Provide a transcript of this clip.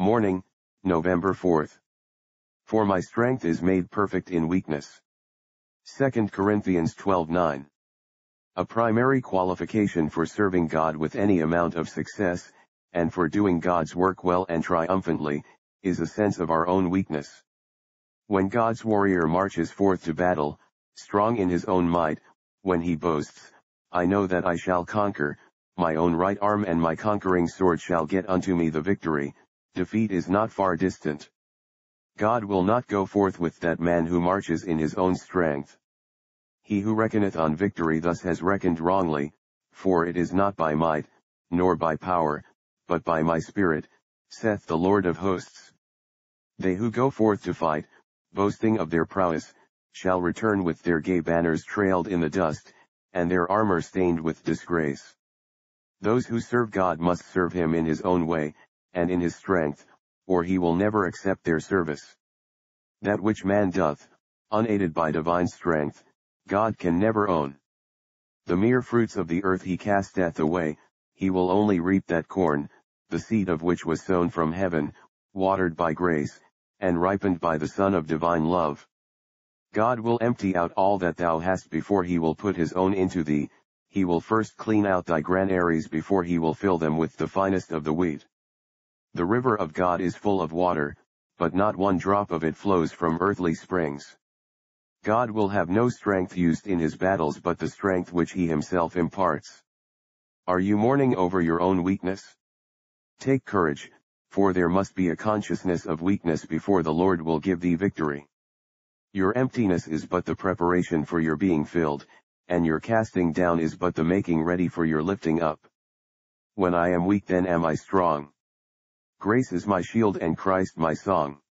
Morning, November 4th. For my strength is made perfect in weakness. 2 Corinthians 12:9. A primary qualification for serving God with any amount of success, and for doing God's work well and triumphantly, is a sense of our own weakness. When God's warrior marches forth to battle, strong in his own might, when he boasts, I know that I shall conquer, my own right arm and my conquering sword shall get unto me the victory, defeat is not far distant. God will not go forth with that man who marches in his own strength. He who reckoneth on victory thus has reckoned wrongly, for it is not by might, nor by power, but by my spirit, saith the Lord of hosts. They who go forth to fight, boasting of their prowess, shall return with their gay banners trailed in the dust, and their armor stained with disgrace. Those who serve God must serve him in his own way, and in his strength, or he will never accept their service. That which man doth, unaided by divine strength, God can never own. The mere fruits of the earth he casteth away, he will only reap that corn, the seed of which was sown from heaven, watered by grace, and ripened by the sun of divine love. God will empty out all that thou hast before he will put his own into thee, he will first clean out thy granaries before he will fill them with the finest of the wheat. The river of God is full of water, but not one drop of it flows from earthly springs. God will have no strength used in his battles but the strength which he himself imparts. Are you mourning over your own weakness? Take courage, for there must be a consciousness of weakness before the Lord will give thee victory. Your emptiness is but the preparation for your being filled, and your casting down is but the making ready for your lifting up. When I am weak then am I strong. Grace is my shield and Christ my song.